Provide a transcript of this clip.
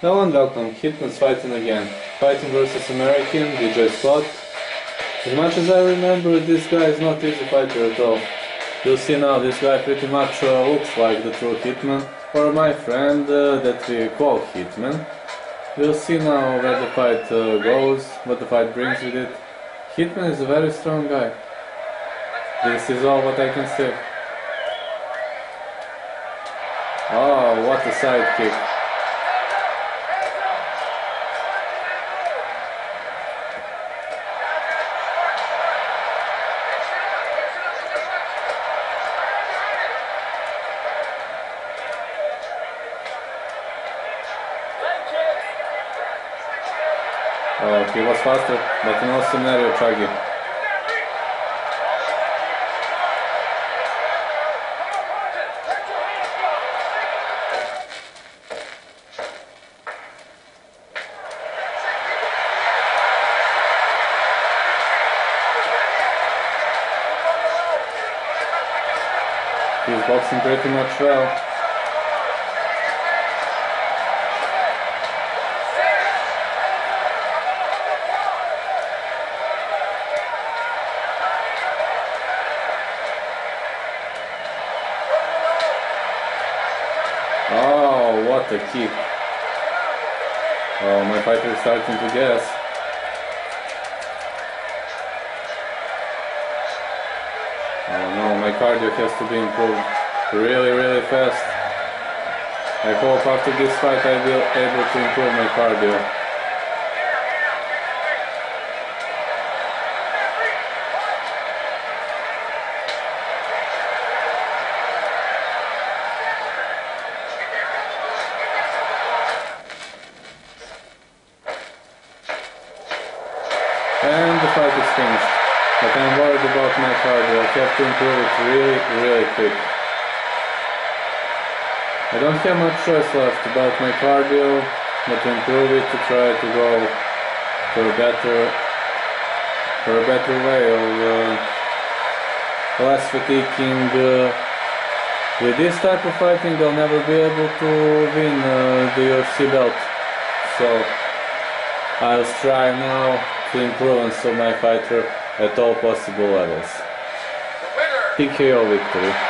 Hello and welcome, Hitman's fighting again. Fighting versus American, DJ Scott. As much as I remember, this guy is not easy fighter at all. You'll see now, this guy pretty much uh, looks like the true Hitman, or my friend uh, that we call Hitman. We'll see now where the fight uh, goes, what the fight brings with it. Hitman is a very strong guy. This is all what I can say. Oh, what a side Oh, he was faster, but in all scenario, Chagi. He's boxing pretty much well. Oh, what a kick. Oh, my fighter is starting to guess. Oh no, my cardio has to be improved really, really fast. I hope after this fight I will able to improve my cardio. Is finished. But I'm worried about my cardio. I have to improve it really, really quick. I don't have much choice left about my cardio, but to improve it to try to go for a better, for a better way of uh, less fatiguing. Uh, with this type of fighting, I'll never be able to win uh, the UFC belt. So I'll strive now to improve and on my fighter at all possible levels. TKO victory.